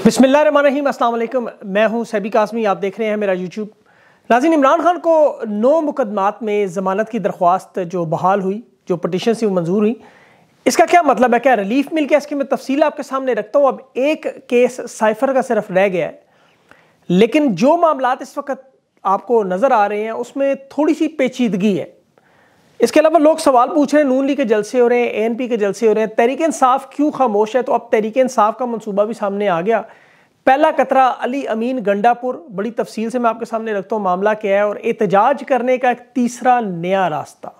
अस्सलाम वालेकुम मैं हूँ सैबी कासमी, आप देख रहे हैं मेरा यूट्यूब नाजिन इमरान खान को नौ मुकदमात में ज़मानत की दरख्वास्त जो बहाल हुई, जो पटिशन से मंजूर हुई, इसका क्या मतलब है? क्या रिलीफ मिल गया? इसकी मैं तफसील आपके सामने रखता हूँ। अब एक केस साइफर का सिर्फ़ रह गया है। लेकिन जो मामला इस वक्त आपको नज़र आ रहे हैं, उसमें थोड़ी सी पेचीदगी है। इसके अलावा लोग सवाल पूछ रहे हैं, नून लीग के जलसे हो रहे हैं एन पी के जलसे हो रहे हैं। तहरीक इंसाफ क्यों खामोश है? तो अब तहरीक इंसाफ का मनसूबा भी सामने आ गया। पहला कतरा, अली अमीन गंडापुर। बड़ी तफसील से मैं आपके सामने रखता हूँ, मामला क्या है? और एहतजाज करने का एक तीसरा नया रास्ता।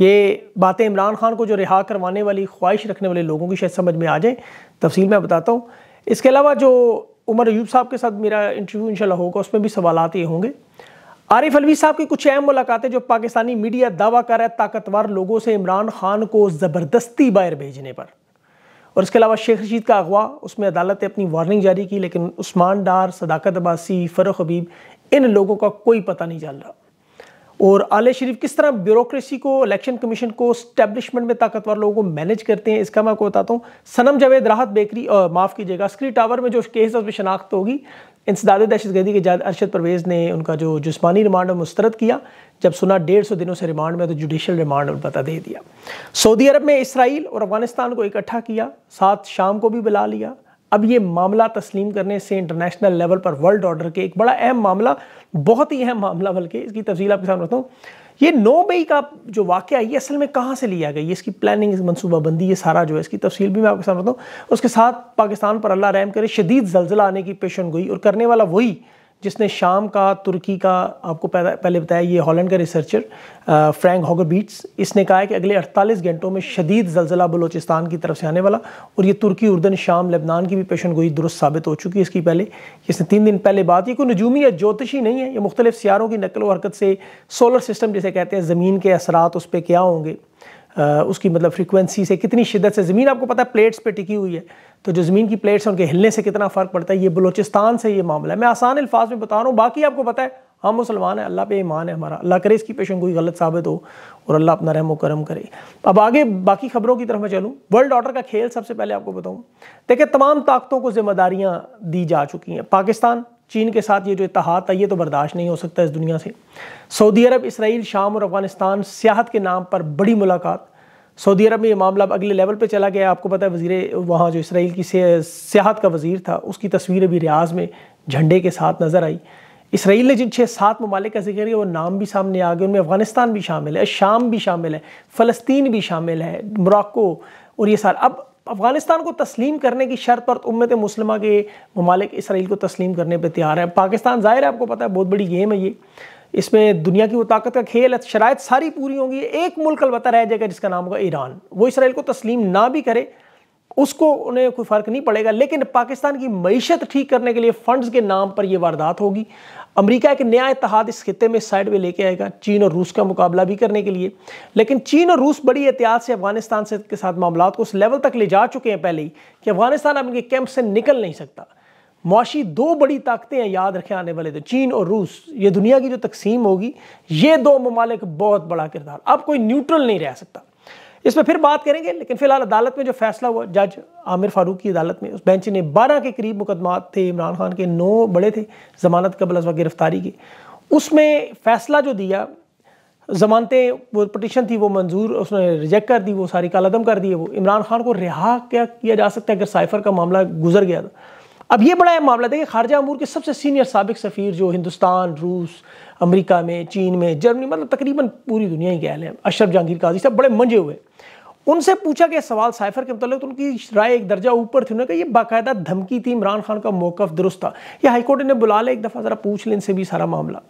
ये बातें इमरान खान को जो रिहा करवाने वाली, ख्वाहिश रखने वाले लोगों की शायद समझ में आ जाए। तफसील मैं बताता हूँ। इसके अलावा जो उमर अयूब साहब के साथ मेरा इंटरव्यू इंशाल्लाह होगा, उसमें भी सवाल ये होंगे। आरिफ अलवी साहब की कुछ अहम मुलाकातें जो पाकिस्तानी मीडिया दावा कर रहा है ताकतवर लोगों से इमरान खान को ज़बरदस्ती बाहर भेजने पर। और इसके अलावा शेख रशीद का अगवा, उसमें अदालत ने अपनी वार्निंग जारी की, लेकिन उस्मान डार, सदाकत अब्बासी, फ़रुख हबीब, इन लोगों का कोई पता नहीं चल रहा। और आले शरीफ, किस तरह ब्यूरोक्रेसी को, इलेक्शन कमीशन को, स्टैब्लिशमेंट में ताकतवर लोगों को मैनेज करते हैं, इसका मैं आपको बताता हूँ। सनम जावेद, राहत बेकरी माफ़ कीजिएगा स्क्री टावर में जो केस है, उसमें शनाख्त होगी। इंसदाद दहशत गर्दी के जाद अरशद परवेज़ ने उनका जो जिसमानी रिमांड मुस्तरद किया, जब सुना डेढ़ सौ दिनों से रिमांड में तो जुडिशल रिमांड और पता दे दिया। सऊदी अरब में इसराइल और अफ़गानिस्तान को इकट्ठा किया, साथ शाम को भी बुला लिया। अब ये मामला तस्लीम करने से इंटरनेशनल लेवल पर वर्ल्ड ऑर्डर के एक बड़ा अहम मामला, बहुत ही अहम मामला, बल्कि इसकी तफसील आपके सामने रखता हूँ। ये नो बई का जो वाक़ ये असल में कहाँ से लिया गया? ये इसकी प्लानिंग इस मनसूबाबंदी ये सारा जो है, इसकी तफसील भी मैं आपके सामने बताऊँ हूँ। उसके साथ पाकिस्तान पर अल्लाह रहम करे, शदीद जलजिला आने की पेशन गोई और करने वाला वही जिसने शाम का, तुर्की का, आपको पहले बताया ये हॉलैंड का रिसर्चर फ्रैंक हॉगर बीट्स इसने कहा है कि अगले 48 घंटों में शदीद जलजिला बलोचिस्तान की तरफ़ से आने वाला और ये तुर्की, उर्दन, शाम, लेबनान की भी पेशन गोई दुरुस्त साबित हो चुकी है इसकी पहले। इसने तीन दिन पहले बात, ये कोई नजूमी या ज्योतिषी नहीं है, ये मुख्तलिफ़ सियारों की नकल व हरकत से सोलर सिस्टम जिसे कहते हैं, ज़मीन के असरात उस पर क्या होंगे? उसकी मतलब फ्रीक्वेंसी से कितनी शिद्दत से, ज़मीन आपको पता है प्लेट्स पे टिकी हुई है। तो जो ज़मीन की प्लेट्स हैं, उनके हिलने से कितना फ़र्क पड़ता है, ये बलोचिस्तान से ये मामला है। मैं आसान अल्फाज में बता रहा हूँ, बाकी आपको पता है, हम मुसलमान हैं, अल्लाह पे ईमान है हमारा। अल्लाह करे इसकी पेशन कोई गलत साबित हो, और अल्लाह अपना रहम करम करे। अब आगे बाकी खबरों की तरफ़ मैं चलूँ। वर्ल्ड ऑर्डर का खेल सबसे पहले आपको बताऊँ। देखिए, तमाम ताकतों को जिम्मेदारियाँ दी जा चुकी हैं। पाकिस्तान चीन के साथ ये जो इतिहाद था, ये तो बर्दाश्त नहीं हो सकता इस दुनिया से। सऊदी अरब, इसराइल, शाम और अफ़गानिस्तान सियाहत के नाम पर बड़ी मुलाकात। सऊदी अरब में ये मामला अब अगले लेवल पे चला गया। आपको पता है वज़ीर वहाँ जो इसराइल की सियाहत का वज़ीर था, उसकी तस्वीर अभी रियाज में झंडे के साथ नज़र आई। इसराइल ने जिन छः, सात ममालिक का ज़िक्र किया, वो नाम भी सामने आ गए, उनमें अफ़गानिस्तान भी शामिल है, शाम भी शामिल है, फ़लस्तीन भी शामिल है, मोरक्को और ये सारा। अब अफ़गानिस्तान को तस्लीम करने की शर्त पर उम्मत मुसलमा के ममालिक इसराइल को तस्लीम करने पर तैयार है। पाकिस्तान ज़ाहिर है, आपको पता है, बहुत बड़ी गेम है ये। इसमें दुनिया की वो ताकत का खेल है शराय सारी पूरी होंगी। एक मुल्क अलबत्ता रह जाएगा जिसका नाम होगा ईरान। वो इसराइल को तस्लीम ना भी करे उसको, उन्हें कोई फ़र्क नहीं पड़ेगा। लेकिन पाकिस्तान की मीशत ठीक करने के लिए फ़ंड्स के नाम पर यह वारदात होगी। अमेरिका एक नया इतिहाद इस खत्े में साइड में लेके आएगा, चीन और रूस का मुकाबला भी करने के लिए। लेकिन चीन और रूस बड़ी एहतियात से अफ़गानिस्तान से के साथ मामला को उस लेवल तक ले जा चुके हैं पहले ही कि अफ़गानिस्तान अब इनके कैंप से निकल नहीं सकता। मुआशी दो बड़ी ताकतें हैं याद रखें आने वाले तो चीन और रूस। ये दुनिया की जो तकसीम होगी, ये दो ममालिक बहुत बड़ा किरदार। अब कोई न्यूट्रल नहीं रह सकता। इस पर फिर बात करेंगे, लेकिन फ़िलहाल अदालत में जो फैसला हुआ, जज आमिर फारूक की अदालत में, उस बेंच ने बारह के करीब मुकदमा थे। इमरान खान के नौ बड़े थे, जमानत कबल अजवा गिरफ्तारी की। उसमें फैसला जो दिया, जमानतें, वो पटिशन थी, वो मंजूर, उसने रिजेक्ट कर दी, वो सारी कालादम कर दिए वो। इमरान खान को रिहा क्या किया जा सकता है अगर साइफर का मामला गुजर गया तो? अब ये बड़ा मामला, देखिए, खारजा अमूर के सबसे सीनियर सबक सफ़ीर जो हिंदुस्तान, रूस, अमेरिका में, चीन में, जर्मनी मतलब तकरीबन पूरी दुनिया ही कह लें, अशरफ जहांगीर काजी, सब बड़े मंजे हुए। उनसे पूछा गया सवाल साइफर के मतलब तो उनकी राय एक दर्जा ऊपर थी। उन्होंने कहा, ये बाकायदा धमकी थी इमरान खान का मौकफ दुरुस्त था। या हाईकोर्ट ने बुला ले एक दफ़ा ज़रा पूछ लें इनसे भी सारा मामला।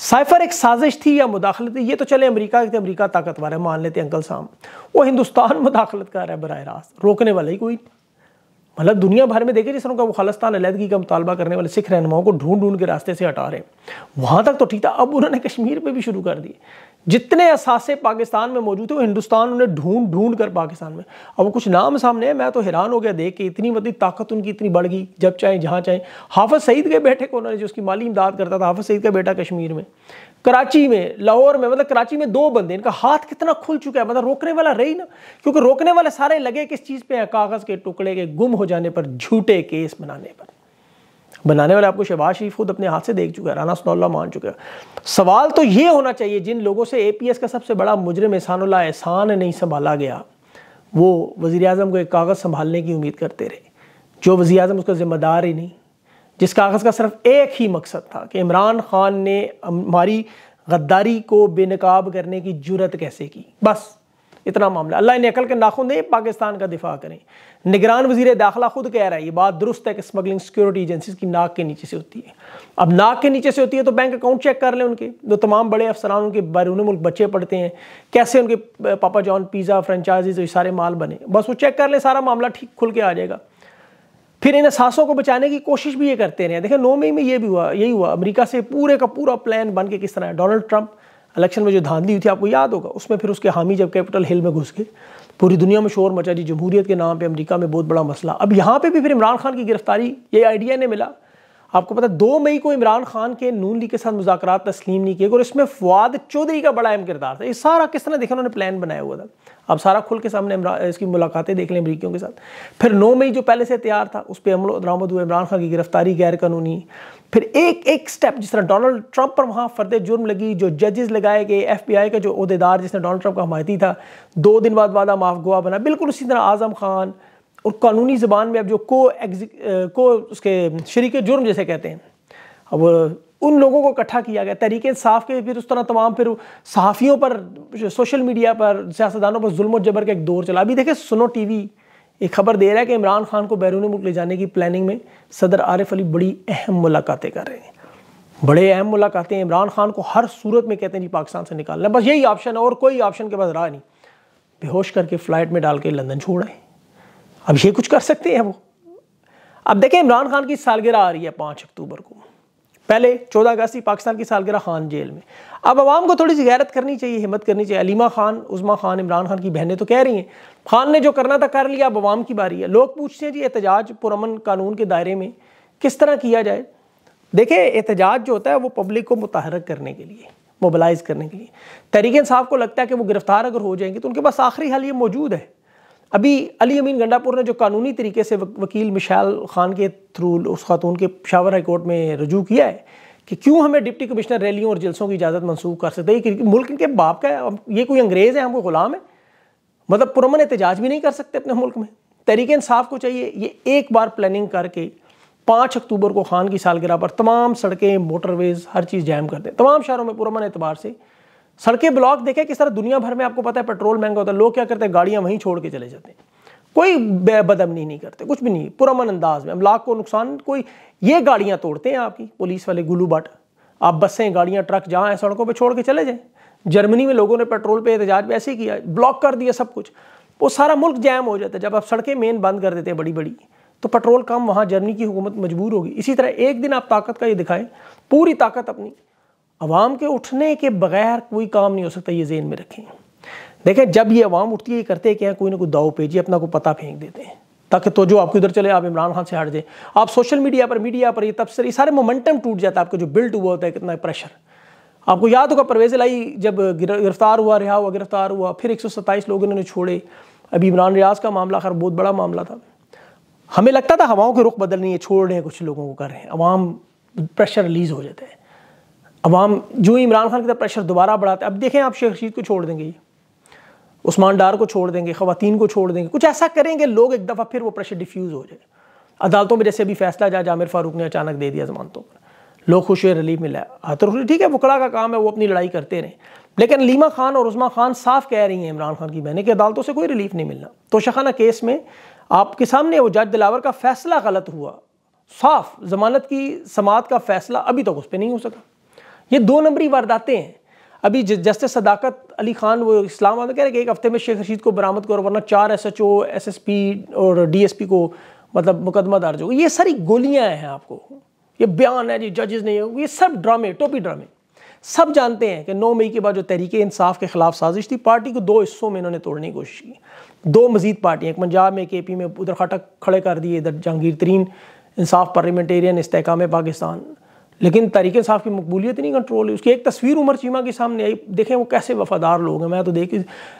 साइफर एक साजिश थी या मुदाखलत ये तो चले अमेरिका के अमेरिका ताकतवर है, मान लेते अंकल साहब। वो हिंदुस्तान मुदाखलत कर रहा है बर रास्त, रोकने वाला ही कोई। मतलब दुनिया भर में देखे जिस तरह का वो खालिस्तान अलहदगी का मुतालबा करने वाले सिख रहनुमाओं को ढूंढ ढूंढ के रास्ते से हटा रहे वहाँ तक तो ठीक था, अब उन्होंने कश्मीर पर भी शुरू कर दिए जितने असासे पाकिस्तान में मौजूद थे, वो हिंदुस्तान उन्हें ढूंढ ढूंढ कर पाकिस्तान में। अब वो कुछ नाम सामने है, मैं तो हैरान हो गया, देख के इतनी मतलब ताकत उनकी इतनी बढ़ गई, जब चाहे, जहाँ चाहे। हाफज सईद के बेटे को उन्होंने जो उसकी माली इमदाद करता था, हाफज सईद का बेटा कश्मीर में। कराची में, लाहौर में मतलब कराची में दो बंदे इनका हाथ कितना खुल चुका है मतलब रोकने वाला रही ना, क्योंकि रोकने वाले सारे लगे किस चीज़ पे हैं, कागज़ के टुकड़े के, गुम हो जाने पर, झूठे केस बनाने पर। बनाने वाले आपको शहबाज शरीफ खुद अपने हाथ से देख चुका है, राना सनौल्ला मान चुका है। सवाल तो ये होना चाहिए, जिन लोगों से एपीएस का सबसे बड़ा मुजरम एहसानुल्ला एहसान नहीं संभाला गया, वो वज़ी अजम को एक कागज़ संभालने की उम्मीद करते रहे। जो वज़ी अजम उसका ज़िम्मेदार ही नहीं, जिस कागज़ का सिर्फ़ एक ही मकसद था कि इमरान खान ने हमारी गद्दारी को बेनकाब करने की ज़रूरत कैसे की, बस। इतना मामला अल्लाह ने अकल के नाखुन दे, पाकिस्तान का दिफा करें। निगरान वज़ीर दाखिला खुद कह रहा है, ये बात दुरुस्त है कि स्मगलिंग सिक्योरिटी एजेंसीज की नाक के नीचे से होती है। अब नाक के नीचे से होती है तो बैंक अकाउंट चेक कर लें उनके। जो तमाम बड़े अफसरान, उनके बैरून मुल्क बच्चे पढ़ते हैं, कैसे उनके पापा जॉन, पिज़्ज़ा फ्रेंचाइजीज ये सारे माल बने। बस वो चेक कर लें, सारा मामला ठीक खुल के आ जाएगा। फिर इन असासों को बचाने की कोशिश भी ये करते रहे। देखें, नौ मई में ये भी हुआ, यही हुआ। अमेरिका से पूरे का पूरा प्लान बन के किस तरह डोनाल्ड ट्रंप इलेक्शन में जो धांधली हुई थी, आपको याद होगा, उसमें फिर उसके हामी जब कैपिटल हिल में घुस गए पूरी दुनिया में शोर मचा, जी, जमहूरियत के नाम पे अमेरिका में बहुत बड़ा मसला। अब यहाँ पे भी फिर इमरान खान की गिरफ्तारी, ये आइडिया ने मिला। आपको पता दो मई को इमरान खान के नून लीग के साथ मुजाकर तस्लीम नहीं किए और इसमें फवाद चौधरी का बड़ा अहम किरदार था। ये सारा किस तरह देखा उन्होंने? प्लान बनाया हुआ था। अब सारा खुल के सामने इसकी मुलाकातें देख लें अमरीकियों के साथ। फिर नौ मई जो पहले से तैयार था, उस पर अमल दरामद हुआ इमरान खान की गिरफ्तारी गैर कानूनी फिर एक एक स्टेप जिस तरह डोनाल्ड ट्रंप पर वहाँ फर्द जुर्म लगी, जो जजेस लगाए गए एफ़ बी आई का, जो अहदेदार जिसने डोनाल्ड ट्रंप का हमायती था, दो दिन बाद वादा माफ़ गुआ बना। बिल्कुल उसी तरह आज़म खान और कानूनी ज़बान में अब जो को को उसके शरीक जुर्म जैसे कहते हैं, अब उन लोगों को इकट्ठा किया गया। तरीके इंसाफ के फिर उस तरह तमाम फिर सहाफ़ियों पर, सोशल मीडिया पर, सियासतदानों पर जुल्म जबर का एक दौर चला। अभी देखे सुनो टी वी एक खबर दे रहा है कि इमरान खान को बैरून मुल्क ले जाने की प्लानिंग में सदर आरिफ अली बड़ी अहम मुलाकातें कर रहे हैं। बड़े अहम मुलाकातें, इमरान खान को हर सूरत में कहते हैं, जी, पाकिस्तान से निकालना। बस यही ऑप्शन है, और कोई ऑप्शन के पास रहा नहीं। बेहोश करके फ़्लाइट में डाल के लंदन छोड़ अब ये कुछ कर सकते हैं वो। अब देखें, इमरान खान की सालगिरह आ रही है पाँच अक्टूबर को। पहले चौदह अगस्त पाकिस्तान की सालगिरह खान जेल में। अब आवाम को थोड़ी सी गैरत करनी चाहिए, हिम्मत करनी चाहिए। अलीमा खान उज़मा खान, इमरान खान की बहनें तो कह रही हैं, खान ने जो करना था कर लिया, अब आवाम की बारी है। लोग पूछते हैं जी, एहतजाज पुरमन कानून के दायरे में किस तरह किया जाए? देखिए एहतजाज जो होता है वो पब्लिक को मुतहरक करने के लिए, मोबलाइज करने के लिए। तरीके इंसाफ को लगता है कि वो गिरफ़्तार अगर हो जाएँगे तो उनके पास आखिरी हल ये मौजूद है। अभी अली अमीन गंडापुर ने जो कानूनी तरीके से वकील मिशाल खान के थ्रू, उस खातून के शावर हाई कोर्ट में रजू किया है कि क्यों हमें डिप्टी कमिश्नर रैलियों और जलसों की इजाज़त मनसूख कर सकते हैं? क्योंकि मुल्क के बाप का है ये कोई अंग्रेज़ है हमको गुलाम है। मतलब पुरमन एहतजाज भी नहीं कर सकते अपने मुल्क में। तरीके इंसाफ को चाहिए। ये एक बार प्लानिंग करके पाँच अक्टूबर को खान की सालगिरह पर तमाम सड़कें, मोटरवेज, हर चीज़ जैम कर दें। तमाम शहरों में पुरमन एतबार से सड़कें ब्लॉक देखें, किस तरह दुनिया भर में आपको पता है पेट्रोल महँगा होता है, लोग क्या करते हैं, गाड़ियाँ वहीं छोड़ के चले जाते हैं। कोई बदमनी नहीं करते, कुछ भी नहीं पुरमन अंदाज में अमलाक को नुकसान, कोई, ये गाड़ियाँ तोड़ते हैं आपकी पुलिस वाले गुलू बट। आप बसें, गाड़ियाँ, ट्रक जहाँ हैं, सड़कों पर छोड़ के चले जाएँ। जर्मनी में लोगों ने पेट्रोल पे एहतजाज ऐसे ही किया, ब्लॉक कर दिया सब कुछ। वो सारा मुल्क जैम हो जाता है, जब आप सड़कें मेन बंद कर देते हैं बड़ी बड़ी तो पेट्रोल कम, वहाँ जर्मनी की हुकूमत मजबूर होगी। इसी तरह एक दिन आप ताकत का ये दिखाएँ, पूरी ताकत अपनी आवाम के उठने के बगैर कोई काम नहीं हो सकता, ये जेन में रखें। देखें, जब ये अवाम उठती है, ये करते क्या कोई ना कोई दाव पेजी अपना को पता फेंक देते हैं, ताकि तो जो आपको इधर चले, आप इमरान खान से हट जाए। आप सोशल मीडिया पर मीडिया पर ये तबसर ये सारे मोमेंटम टूट जाता है, आपका जो बिल्ड हुआ होता है, कितना प्रेशर। आपको याद होगा, परवेज लाई जब गिरफ़्तार हुआ, रिहा हुआ, गिरफ़्तार हुआ, फिर एक सौ सत्ताईस लोग इन्होंने छोड़े। अभी इमरान रियाज का मामला खैर बहुत बड़ा मामला था। हमें लगता था हवाओं के रुख बदल नहीं है, छोड़ रहे हैं, कुछ लोगों को कर रहे हैं। अवाम प्रेशर रिलीज़ हो जाता हैं। अवाम जो इमरान खान की तरफ़ प्रेशर दोबारा बढ़ाते अब देखें आप शेख रशीद को छोड़ देंगे, उस्मान डार को छोड़ देंगे, ख़वातीन को छोड़ देंगे, कुछ ऐसा करेंगे, लोग एक दफ़ा फिर वो प्रेशर डिफ्यूज़ हो जाए। अदालतों में जैसे अभी फैसला जा, जामिर फारूक ने अचानक दे दिया जमानतों पर। लोग खुश हुए रिलीफ मिला हाँ। ठीक है वकड़ा का काम है, वो अपनी लड़ाई करते रहें। लेकिन लीमा खान और उस्मा खान साफ़ कह रही हैं इमरान खान की बहने कि अदालतों से कोई रिलीफ नहीं मिलना। तो शखाना केस में आपके सामने वो जज दिलावर का फैसला गलत हुआ। साफ़, जमानत की समात का फैसला अभी तक उस पर नहीं हो सका। ये दो नंबरी वारदातें हैं। अभी जस्टिस सदाकत अली खान, वो इस्लामाबाद में कह रहे हैं कि एक हफ़्ते में शेख रशीद को बरामद करो, वरना चार S H O S S P और डी एस पी को मतलब मुकदमा दर्ज होगा। ये सारी गोलियाँ हैं आपको। ये बयान है जी, जजेस नहीं है ये सब ड्रामे, टोपी ड्रामे। सब जानते हैं कि 9 मई के बाद जो तहरीक इंसाफ के खिलाफ साजिश थी, पार्टी को दो हिस्सों में इन्होंने तोड़ने की कोशिश की। दो मजीद पार्टियाँ एक पंजाब में के पी में, उधर खटक खड़े कर दिए, इधर जहांगीर तरीन इंसाफ पार्लियामेंटेरियन इसकाम पाकिस्तान। लेकिन तरीके साहब की मकबूलियत नहीं कंट्रोल है। उसकी एक तस्वीर उमर चीमा के सामने आई, देखें वो कैसे वफादार लोग हैं, मैं तो देख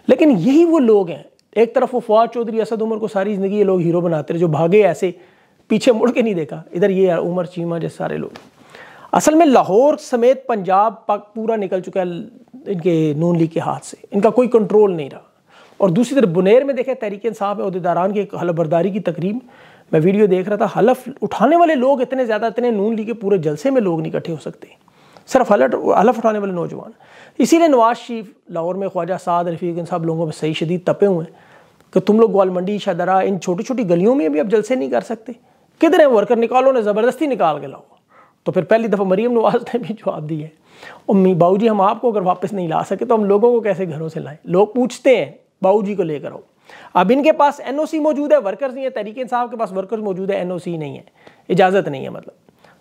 लेकिन यही वो लोग हैं। एक तरफ़ वो फवाद चौधरी, असद उमर को सारी ज़िंदगी ये लोग हीरो बनाते रहे, जो भागे ऐसे, पीछे मुड़ के नहीं देखा। इधर ये उमर चीमा जैसे सारे लोग। असल में लाहौर समेत पंजाब पाक पूरा निकल चुका है इनके नून लीग के हाथ से। इनका कोई कंट्रोल नहीं रहा। और दूसरी तरफ़ बुनेर में देखें तहरीक इंसाफ अहदेदारान की हलफ बरदारी की तकरीब। मैं वीडियो देख रहा था, हलफ उठाने वाले लोग इतने ज़्यादा, इतने नून लीग के पूरे जलसे में लोग नहीं इकट्ठे हो सकते। सिर्फ़ हलट, हलफ उठाने वाले नौजवान। इसीलिए नवाज़ शरीफ, लाहौर में ख्वाजा साद, रफ़ीक इन सब लोगों में सही शदीद तपे हुए हैं कि तुम लोग ग्वाल मंडी शाहदरा इन छोटी छोटी गलियों में भी अब जलसे नहीं कर सकते। किधर है वर्कर निकालो ने, ज़बरदस्ती निकाल के लाओ। तो फिर पहली दफ़ा मरीम नवाज़ ने भी जवाब दिया है उम्मी बाबू जी हम आपको अगर वापस नहीं ला सके तो हम लोगों को कैसे घरों से लाएँ? लोग पूछते हैं बाबू जी को लेकर आओ। अब इनके पास एनओसी मौजूद है वर्कर्स नहीं है, तरीके साहब के पास वर्कर्स मौजूद है एनओसी नहीं है, इजाज़त नहीं है मतलब।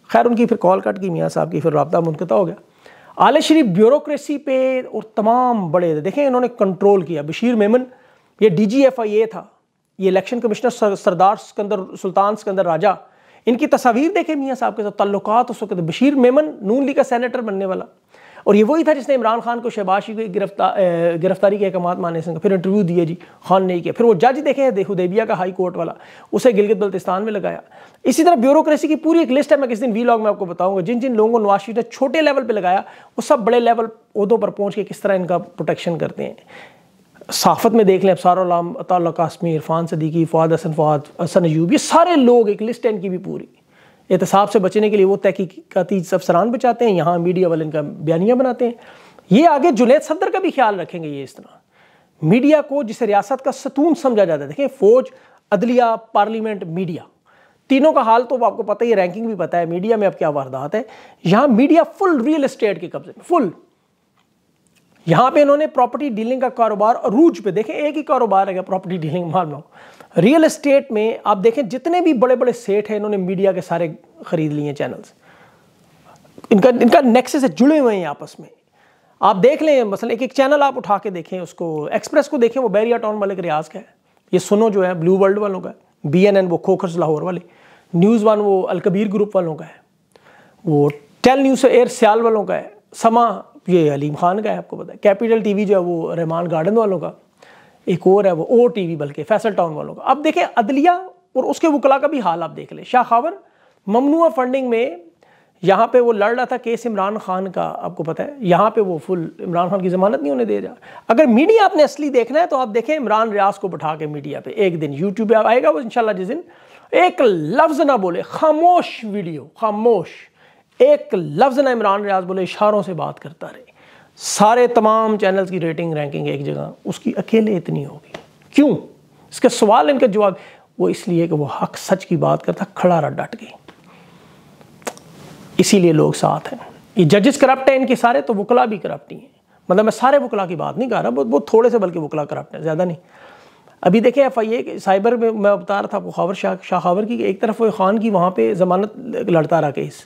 खैर, उनकी फिर कॉल कट की, मियाँ साहब की फिर रबता मुनकता हो गया। आल शरीफ ब्यूरोक्रेसी पे और तमाम बड़े, देखें इन्होंने कंट्रोल किया। बशीर मेमन, ये डी जी एफ़ आई ए था, ये इलेक्शन कमिश्नर सरदार सिकंदर, सुल्तान सिकंदर राजा, इनकी तस्वीर देखें मियाँ साहब के साथ, तल्लुकात उस वक्त, बशीर मेमन नून लीग का सैनेटर बनने वाला। और ये वही था जिसने इमरान खान को शहबाशी की गिरफ़्तार गिरफ्तारी के अहकाम माने से फिर इंटरव्यू दिए जी, खान ने किया। फिर वो जज देखे हैं हुदैबिया का हाई कोर्ट वाला, उसे गिलगित बल्तिस्तान में लगाया। इसी तरह ब्यूरोक्रेसी की पूरी एक लिस्ट है, मैं किस दिन वी लॉग में आपको बताऊँगा। जिन जिन लोगों को नवाज़ शरीफ ने छोटे लेवल पर लगाया, वो सब बड़े लेवल उहदों पर पहुँच के किस तरह इनका प्रोटेक्शन करते हैं। साफत में देख लें अबसाराम अताल कासमी, इरफान सदीकी फ़ाद हसन फ़ाद हसन अयूब, ये सारे लोग एक लिस्ट है इनकी भी पूरी। एहतसाब से बचने के लिए वो तहकीकती सफसरान बचाते हैं, यहाँ मीडिया वाले इनका बयानियाँ बनाते हैं। ये आगे जुनेद सफदर का भी ख्याल रखेंगे ये इस तरह। मीडिया को, जिसे रियासत का सतून समझा जाता है, देखें, फौज, अदलिया, पार्लियामेंट, मीडिया। तीनों का हाल तो आपको पता ही रैंकिंग भी पता है, मीडिया में अब क्या वारदात है। यहाँ मीडिया फुल रियल एस्टेट के कब्जे में, फुल। यहाँ पे इन्होंने प्रॉपर्टी डीलिंग का कारोबार अरूज पे, देखें, एक ही कारोबार है प्रॉपर्टी डीलिंग मान लो। रियल एस्टेट में आप देखें, जितने भी बड़े बड़े सेठ हैं, इन्होंने मीडिया के सारे खरीद लिए हैं चैनल्स। इनका इनका नेक्सेस से जुड़े हुए हैं आपस में। आप देख लें, मसलन एक एक चैनल आप उठा के देखें, उसको, एक्सप्रेस को देखें, वो बैरिया टाउन वाले के रियाज का है। ये सुनो जो है, ब्लू वर्ल्ड वालों का बी एन एन वो खोखर्स लाहौर वाले, न्यूज़ वन वो अलकबीर ग्रुप वालों का है, वो टेल न्यूज़ एयर सियाल वालों का है, समा, ये अलीम खान का है, आपको पता है, कैपिटल टीवी जो है वो रहमान गार्डन वालों का एक और है वो ओ टी बल्कि फैसल टाउन वालों का। अब देखें, अदलिया और उसके वकला का भी हाल आप देख लें। शाह खावर, ममनुआ फंडिंग में यहाँ पे वो लड़ रहा था केस इमरान खान का, आपको पता है। यहाँ पे वो फुल, इमरान खान की ज़मानत नहीं होने दे रहा। अगर मीडिया आपने असली देखना है तो आप देखें इमरान रियाज को बैठा के मीडिया पे। एक दिन यूट्यूब पे आएगा वो, इंशाल्लाह जिस दिन। एक लफ्ज़ ना बोले, खामोश वीडियो, खामोश। एक लफ्ज़ ना इमरान रियाज बोले, इशारों से बात करता रहे। सारे तमाम चैनल्स की रेटिंग रैंकिंग एक जगह, उसकी अकेले इतनी होगी। क्यों? इसके सवाल, इनका जवाब, वो इसलिए कि वो हक सच की बात करता खड़ा रहा डट के इसीलिए लोग साथ हैं। ये जजेस करप्ट हैं इनके सारे तो वकला भी करप्ट ही हैं। मतलब मैं सारे वकला की बात नहीं कर रहा बहुत थोड़े से बल्कि वकला करप्ट है, ज़्यादा नहीं। अभी देखें एफ़ आई ए साइबर में मैं बता रहा था खबर शाह शाह खबर की, एक तरफ़ वो खान की वहाँ पे ज़मानत लड़ता रहा केस।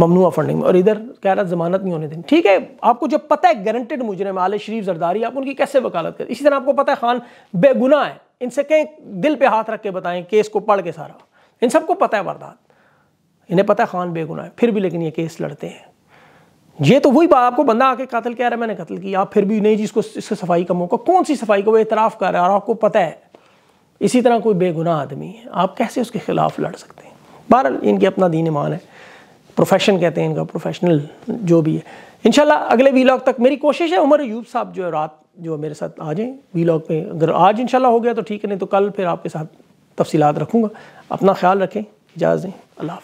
ममनुआ फंडिंग में। और इधर कह रहा, जमानत नहीं होने देनी। ठीक है, आपको जब पता है गारंटेड मुजरम आल शरीफ जरदारी आप उनकी कैसे वकालत करें? इसी तरह आपको पता है, खान बेगुना है। इनसे कहीं, दिल पे हाथ रख के बताएँ, केस को पढ़ के सारा। इन सबको पता है वारदात। इन्हें पता है खान बेगुना है, फिर भी लेकिन ये केस लड़ते हैं। ये तो वही बात, आपको बंदा आके कत्ल कह रहा है, मैंने कत्ल किया, आप फिर भी नहीं जी इसको इससे सफ़ाई का मौका, कौन सी सफ़ाई का वो इतराफ़ कर रहा है? और आपको पता है, इसी तरह कोई बेगुनाह आदमी है, आप कैसे उसके खिलाफ लड़ सकते हैं? बहरहाल, इनके अपना दीन ईमान है। प्रोफेशन कहते हैं इनका प्रोफेशनल जो भी है। इनशाला अगले वीलॉग तक मेरी कोशिश है उमर यूब साहब जो है रात जो मेरे साथ आ जाएँ वीलॉग में अगर आज इनशाला हो गया तो ठीक है, नहीं तो कल फिर आपके साथ तफसीत रखूँगा। अपना ख्याल रखें, इजाज़ दें। अल्लाह